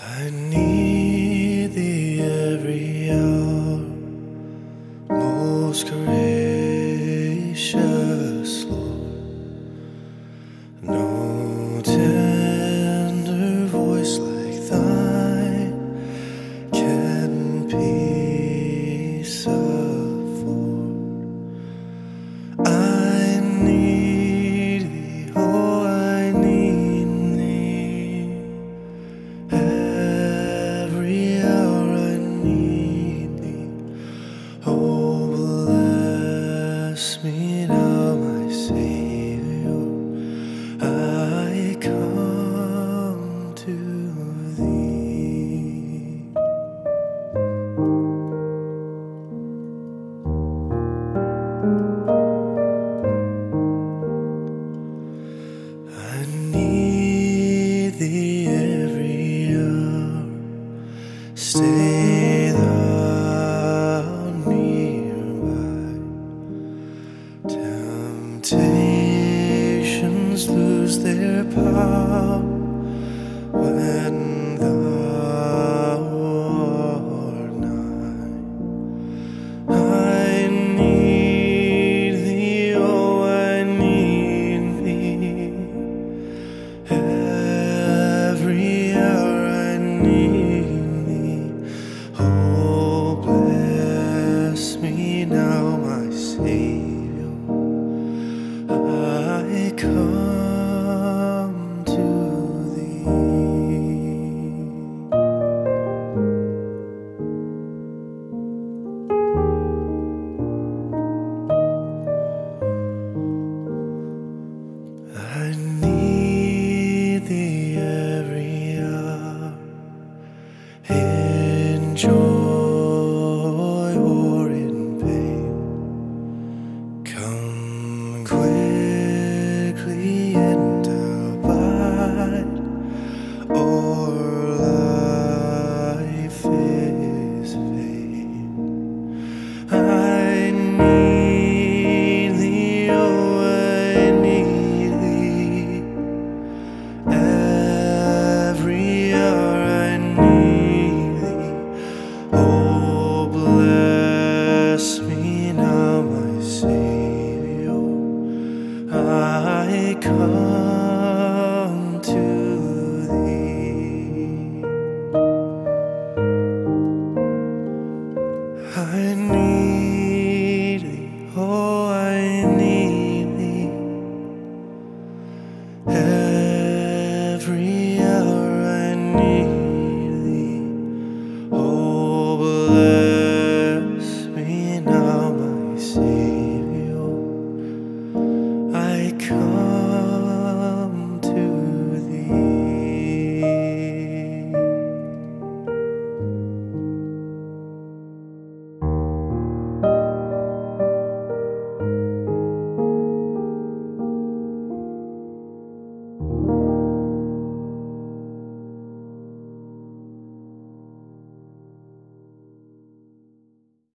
I need. their power when the. I need thee, oh, I need thee. Every hour I need thee. Oh, bless me now, my Savior. every